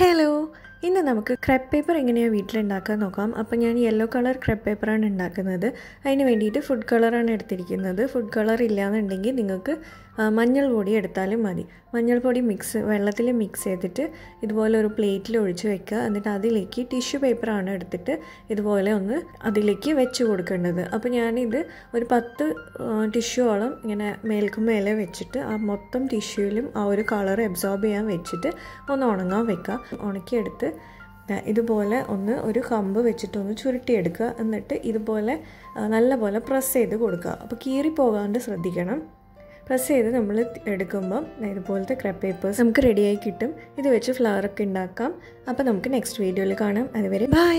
Hello ഇന്ന് നമുക്ക് crepe paper എങ്ങനെയാണ് വീട്ടിലുണ്ടാക്കാൻ നോക്കാം. അപ്പോൾ ഞാൻ യെല്ലോ കളർ ക്രെപ്പ് പേപ്പറാണ് ഉണ്ടാക്കുന്നത്. അതിന് വേണ്ടിയിട്ട് ഫുഡ് കളറാണ് എടുത്തിരിക്കുന്നത്. ഫുഡ് കളർ ഇല്ലയെന്നുണ്ടെങ്കിൽ നിങ്ങൾക്ക് മഞ്ഞൾ പൊടി എടുത്താലും മതി. മഞ്ഞൾപ്പൊടി മിക്സ് വെള്ളത്തിൽ മിക്സ് ചെയ്തിട്ട് ഇതുപോലെ ഒരു പ്ലേറ്റിൽ ഒഴിച്ച് വെക്കുക. എന്നിട്ട് അതിലേക്ക് ടിഷ്യൂ പേപ്പറാണ് എടുത്തിട്ട് ഇതുപോലെ ഒന്ന് അതിലേക്ക് വെച്ച് കൊടുക്കേണ്ടത്. അപ്പോൾ ഞാനിത് ഒരു പത്ത് ടിഷ്യൂവോളം ഇങ്ങനെ മേൽക്കും മേലെ വെച്ചിട്ട് ആ മൊത്തം ടിഷ്യൂവിലും ആ ഒരു കളർ അബ്സോർബ് ചെയ്യാൻ വെച്ചിട്ട് ഒന്ന് ഉണങ്ങാൻ വെക്കുക. ഉണക്കിയെടുത്ത് ഇതുപോലെ ഒന്ന് ഒരു കമ്പ് വെച്ചിട്ട് ഒന്ന് ചുരുട്ടിയെടുക്കുക. എന്നിട്ട് ഇതുപോലെ നല്ലപോലെ പ്രസ് ചെയ്ത് കൊടുക്കുക. അപ്പോൾ കീറി പോകാണ്ട് ശ്രദ്ധിക്കണം. പ്രസ് ചെയ്ത് നമ്മൾ എടുക്കുമ്പം ഇതുപോലത്തെ ക്രെപ്പ് പേപ്പേഴ്സ് നമുക്ക് റെഡിയായി കിട്ടും. ഇത് വെച്ച് ഫ്ലവർ ഒക്കെ ഉണ്ടാക്കാം. അപ്പോൾ നമുക്ക് നെക്സ്റ്റ് വീഡിയോയിൽ കാണാം. അതുവരെ ബൈ